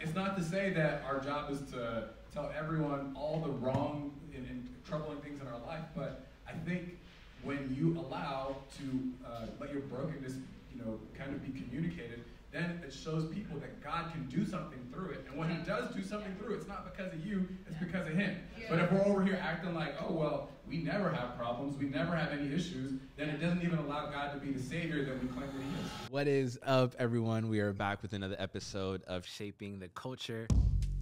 It's not to say that our job is to tell everyone all the wrong and, and troubling things in our life, but I think when you allow to uh, let your brokenness, you know, kind of be communicated, then it shows people that God can do something when He does do something through it's not because of you, it's because of Him. But if we're over here acting like, oh, well, we never have problems, we never have any issues, then it doesn't even allow God to be the Savior that we claim that He is. What is up, everyone? We are back with another episode of Shaping the Culture.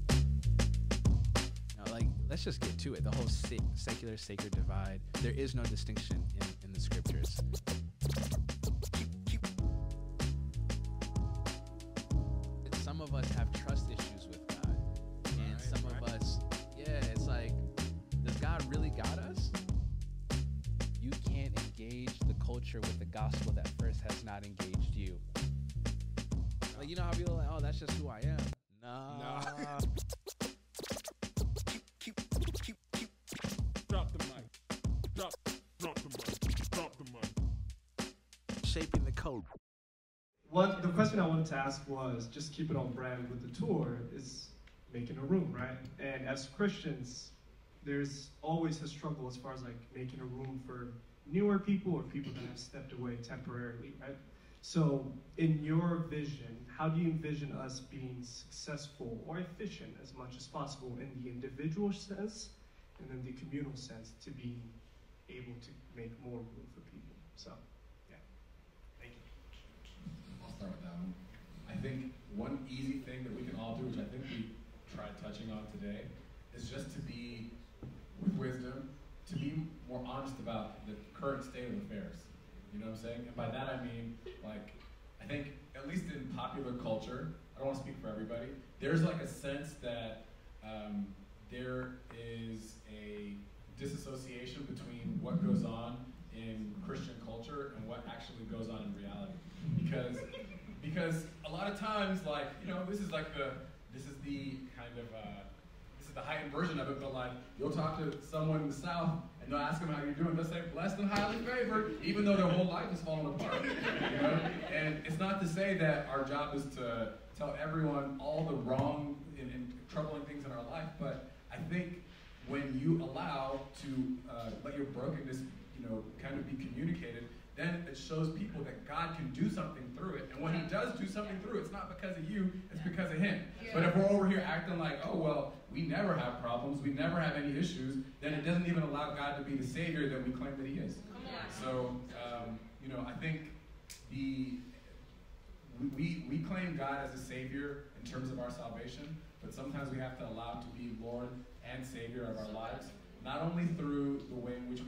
Now, like, let's just get to it. The whole se- secular sacred divide. There is no distinction in, in the scriptures. Some of us have trust engage the culture with the gospel that first has not engaged you. Like you know how people are like, oh, that's just who I am. Nah. Drop the mic. Drop, drop the mic. Drop the mic. Shaping the code. What the question I wanted to ask was just keep it on brand with the tour is making a room, right? And as Christians, there's always a struggle as far as like making a room for newer people or people that have stepped away temporarily, right? So, in your vision, how do you envision us being successful or efficient as much as possible in the individual sense and then the communal sense to be able to make more room for people? So, yeah. Thank you. I'll start with that one. I think one easy thing that we can all do, which I think we tried touching on today, is just to be with wisdom, to be more honest about the current state of affairs. You know what I'm saying? And by that I mean, like, I think, at least in popular culture, I don't want to speak for everybody, there's like a sense that um, there is a disassociation between what goes on in Christian culture and what actually goes on in reality. Because because a lot of times, like, you know, this is like the this is the kind of uh, this is the heightened version of it, but like you'll talk to someone in the South they'll ask them how you're doing, they'll say blessed and highly favored, even though their whole life is falling apart. You know? And it's not to say that our job is to tell everyone all the wrong and, and troubling things in our life, but I think when you allow to uh, let your brokenness, you know, kind of be communicated, then it shows people that God can do something through it. And when He does do something through it, it's not because of you, it's because of Him. But if we're over here acting like, oh, well, we never have problems, we never have any issues, then it doesn't even allow God to be the Savior that we claim that He is. So, um, you know, I think the we, we, claim God as a Savior in terms of our salvation, but sometimes we have to allow Him to be Lord and Savior of our lives, not only through the way in which we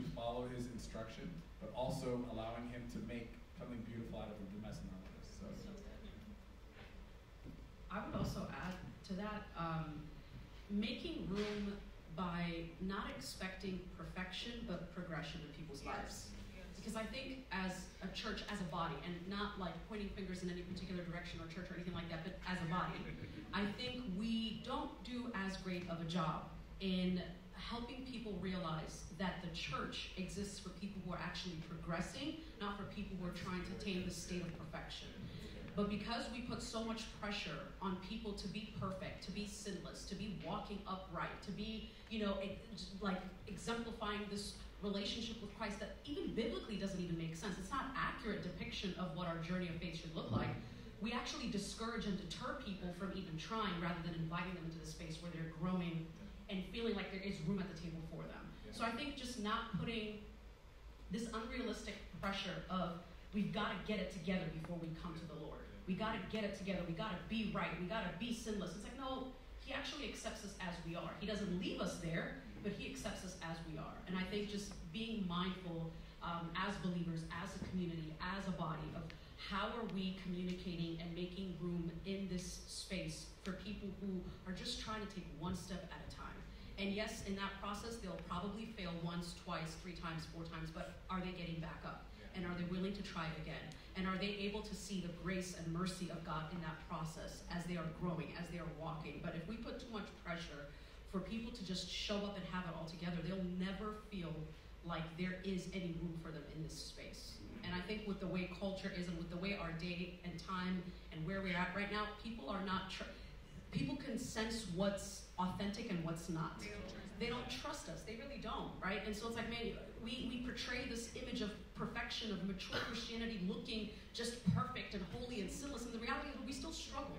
follow His instruction, but also allowing Him to make something beautiful out of the mess in our lives. So, I would also add to that um, making room by not expecting perfection but progression in people's lives. Because I think as a church, as a body, and not like pointing fingers in any particular direction or church or anything like that, but as a body, I think we don't do as great of a job in helping people realize that the church exists for people who are actually progressing, not for people who are trying to attain the state of perfection. But because we put so much pressure on people to be perfect, to be sinless, to be walking upright, to be, you know, like exemplifying this relationship with Christ that even biblically doesn't even make sense. It's not accurate depiction of what our journey of faith should look like. We actually discourage and deter people from even trying rather than inviting them into the space where they're growing and feeling like there is room at the table for them. So I think just not putting this unrealistic pressure of we've got to get it together before we come to the Lord. We got to get it together. We got to be right. We got to be sinless. It's like, no, He actually accepts us as we are. He doesn't leave us there, but He accepts us as we are. And I think just being mindful um, as believers, as a community, as a body of how are we communicating and making room in this space for people who are just trying to take one step at a time. And yes, in that process, they'll probably fail once, twice, three times, four times, but are they getting back up? And are they willing to try again? And are they able to see the grace and mercy of God in that process as they are growing, as they are walking? But if we put too much pressure for people to just show up and have it all together, they'll never feel like there is any room for them in this space. And I think with the way culture is and with the way our day and time and where we're at right now, people are not. Tr- people can sense what's authentic and what's not. They don't trust us. They really don't, right? And so it's like, man, we, we portray this image of perfection, of mature Christianity looking just perfect and holy and sinless. And the reality is we still struggle.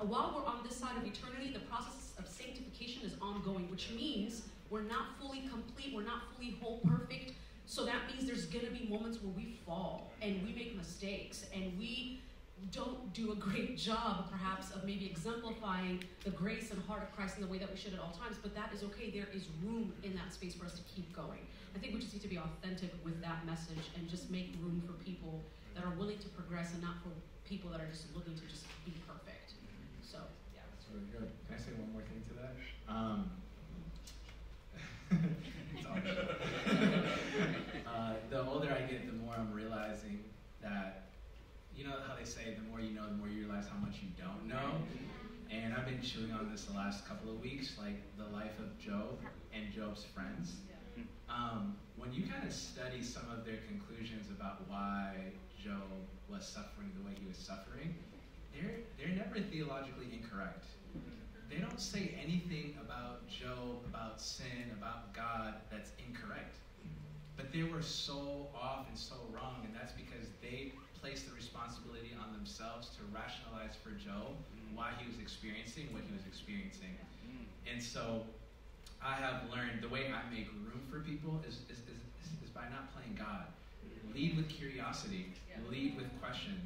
And while we're on this side of eternity, the process of sanctification is ongoing, which means we're not fully complete, we're not fully whole, perfect. So that means there's gonna be moments where we fall and we make mistakes and we don't do a great job, perhaps, of maybe exemplifying the grace and heart of Christ in the way that we should at all times, but that is okay. There is room in that space for us to keep going. I think we just need to be authentic with that message and just make room for people that are willing to progress and not for people that are just looking to just be perfect. So, yeah. That's really good. Can I say one more thing to that? Um, it's all good. uh, the older I get, the more I'm realizing that, you know how they say, the more you know, the more you realize how much you don't know. And I've been chewing on this the last couple of weeks, like the life of Job and Job's friends. Um, when you kind of study some of their conclusions about why Job was suffering the way he was suffering, they're, they're never theologically incorrect they don't say anything about Job, about sin, about God that's incorrect. But they were so off and so wrong, and that's because they placed the responsibility on themselves to rationalize for Job mm. why he was experiencing what he was experiencing. And so I have learned the way I make room for people is, is, is, is by not playing God. Mm. Lead with curiosity, lead with question,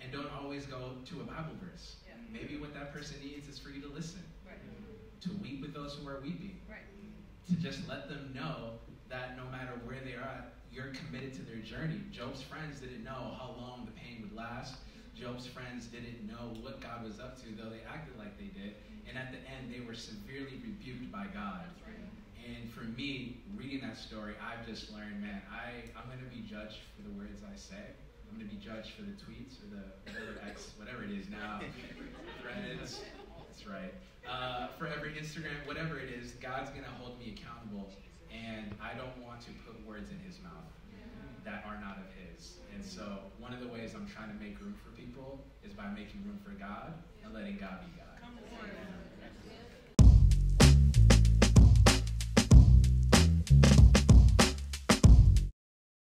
and don't always go to a Bible verse. Maybe what that person needs is for you to listen to weep with those who are weeping. Right. To just let them know that no matter where they are at, you're committed to their journey. Job's friends didn't know how long the pain would last. Job's friends didn't know what God was up to, though they acted like they did. And at the end, they were severely rebuked by God. And for me, reading that story, I've just learned, man, I, I'm going to be judged for the words I say. I'm going to be judged for the tweets or the whatever X, whatever it is now. Threads. That's right. Uh, for every Instagram, whatever it is, God's going to hold me accountable. And I don't want to put words in his mouth that are not of his. And so one of the ways I'm trying to make room for people is by making room for God and letting God be God.